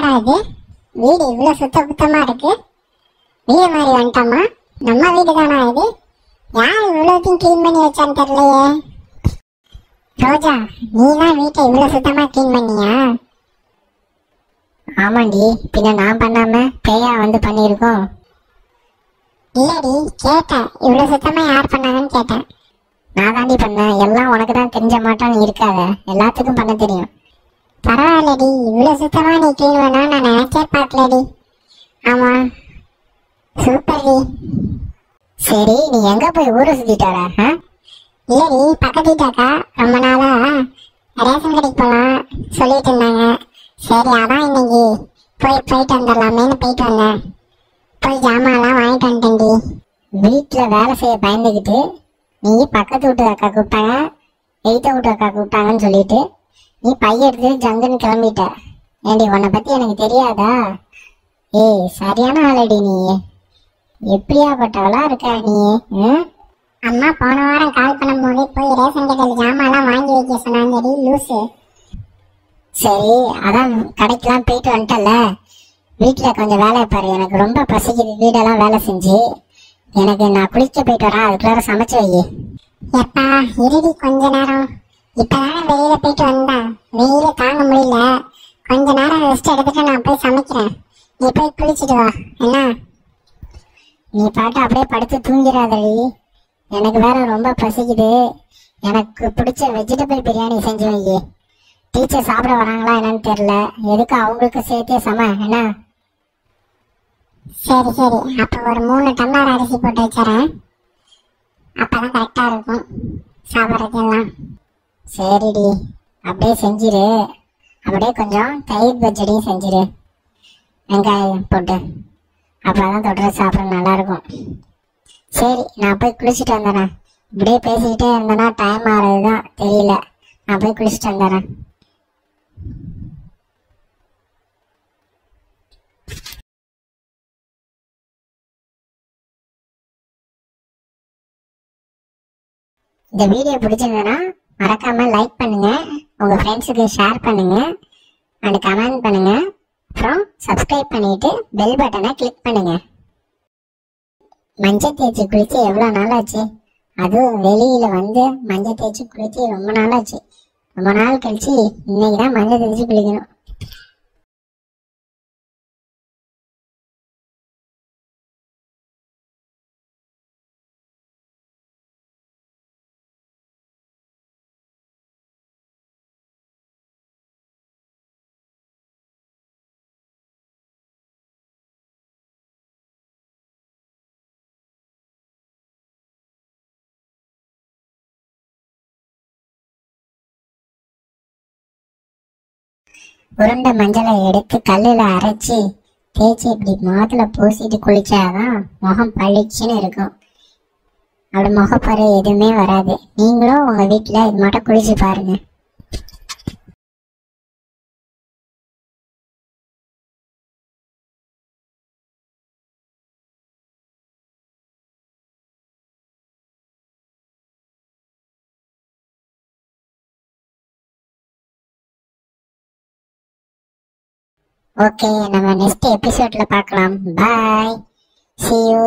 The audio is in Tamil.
என்னடா இது வீடு இவ்வளவு சுத்த சுத்தமா இருக்கு? வீடு மாதிரி வந்துட்டோமா நம்ம வீடு தானா இது? யார் இவ்வளோத்தையும் க்ளீன் பண்ணி வச்சான்னு தெரியலையே. ரோஜா நீ தான் வீட்டை இவ்வளவு சுத்தமா க்ளீன் பண்ணியா? ஆமாண்டி பின்ன நான் பண்ணாம பேயா வந்து பண்ணியிருக்கோம். இல்லடி கேட்டேன் இவ்வளவு சுத்தமா யார் பண்ணாங்கன்னு கேட்டேன் நான் தாண்டி பண்ணேன். எல்லாம் உனக்கு தான் தெரிஞ்ச மாட்டான்னு இருக்காத. எல்லாத்துக்கும் பண்ண தெரியும். பரவாயில்லடி இவ்வளவு சுத்தமா நீ க்ளீன் பண்ணா நான் நினைச்சே பார்க்கலடி. ஆமா. சூப்பர்டி. சரி நீ எங்க போய் ஊரை சுத்திட்டு வர? ஆ? இல்லடி பக்கத்து வீட்டாக்கா ரொம்ப நாளா ரேஷன் கடைக்கு போகலாம் சொல்லிட்டு இருந்தாங்க. சரி அதான் இன்னைக்கு. போய் போயிட்டு வந்துடலாமேன்னு போயிட்டு வந்தேன். போய் ஜாமான்லாம் வாங்கிட்டு வந்துட்டேன்டி. வீட்டுல வேலை செய்ய பயந்துக்கிட்டு நீ பக்கத்து வீட்டு அக்கா கூப்பிட்டாங்க எய்த்த வீட்டு அக்கா கூப்பிட்டாங்கன்னு சொல்லிட்டு நீ பைய எடுத்து ஜங்குன்னு கிளம்பிட்ட. ஏண்டி உன்னை பத்தி எனக்கு தெரியாதா? ஏய் சரியான ஆளடி நீ. எப்படியாப்பட்டவளா இருக்க நீ? அம்மா போன வாரம் கால் பண்ணும்போது போய் ரேஷன் கடையில் ஜாமான்லாம் வாங்கி வைக்க சொன்னாங்கடி லூசு. சரி அதான் கடைக்கெல்லாம் போயிட்டு வந்துட்டல வீட்டுல கொஞ்சம் வேலையை பாரு எனக்கு ரொம்ப பசிக்குது வீடெல்லாம் வேலை செஞ்சு. எனக்கு நான் குளிக்க போயிட்டு வரேன் அதுக்குள்ளார சமைச்சு வை எப்பா இருடி கொஞ்ச நேரம். இப்பதானே வெளியில போயிட்டு வந்தேன் வெயில தாங்க முடியல. கொஞ்ச நேரம் ரெஸ்ட் எடுத்துட்டு நான் போய் சமைக்கிறேன். நீ போய் குளிச்சிட்டு வா. என்ன? நீ பாட்டு அப்படியே படுத்து தூங்கிடாதடி. எனக்கு வேற ரொம்ப பசிக்குது. எனக்கு பிடிச்ச வெஜிடபிள் பிரியாணி செஞ்சு வைங்க டீச்சர் சாப்பிட வராங்களா என்னன்னு தெரியல. எதுக்கு அவங்களுக்கு சேர்த்தே சம? என்ன? சரி சரி. அப்போ ஒரு மூணு டம்ளர் அரிசி போட்டு வச்சுறேன். அப்பதான் கரெக்டாக இருக்கும். சாப்பிட்றதுக்கெல்லாம். சரிடி. அப்படியே செஞ்சிரு. அப்படியே கொஞ்சம் தயிர் பச்சடியும் செஞ்சிரு. வெங்காயம் போட்டு. அப்புறம் தொட்டு சாப்பிட நல்லா இருக்கும் சரி நான் போய் குளிச்சுட்டு வந்துடுறேன் இப்படியே பேசிக்கிட்டே இருந்தேன்னா டைம் ஆகிறது தான் தெரியல. நான் போய் குளிச்சுட்டு வந்துடுறேன் இந்த வீடியோ பிடிச்சிருந்ததுன்னா மறக்காம லைக் பண்ணுங்க. உங்க ஃப்ரெண்ட்ஸுக்கு ஷேர் பண்ணுங்க. அண்ட் கமெண்ட் பண்ணுங்க. அப்புறம் சப்ஸ்கிரைப் பண்ணிட்டு பெல் பட்டனை கிளிக் பண்ணுங்க. மஞ்சள் தேய்ச்சி குளிச்சு எவ்வளோ நாள் ஆச்சு அதுவும் வெளியில வந்து மஞ்சள் தேய்ச்சி குளிச்சு ரொம்ப நாள் ஆச்சு ரொம்ப நாள் கழிச்சு இன்னைக்கு தான் மஞ்சள் தேய்ச்சி குளிக்கணும். உருண்டை மஞ்சளை எடுத்து கல்லுல அரைச்சி தேய்ச்சி இப்படி முகத்துல பூசிட்டு குளிச்சாதான் முகம் பளிச்சுன்னு இருக்கும். அப்படி முகப்பரு எதுவுமே வராது. நீங்களும் உங்க வீட்டுல இது மட்டும் குளிச்சு பாருங்க. ஓகே நம்ம நெக்ஸ்ட் எபிசோட்ல பார்க்கலாம். பாய் சி யூ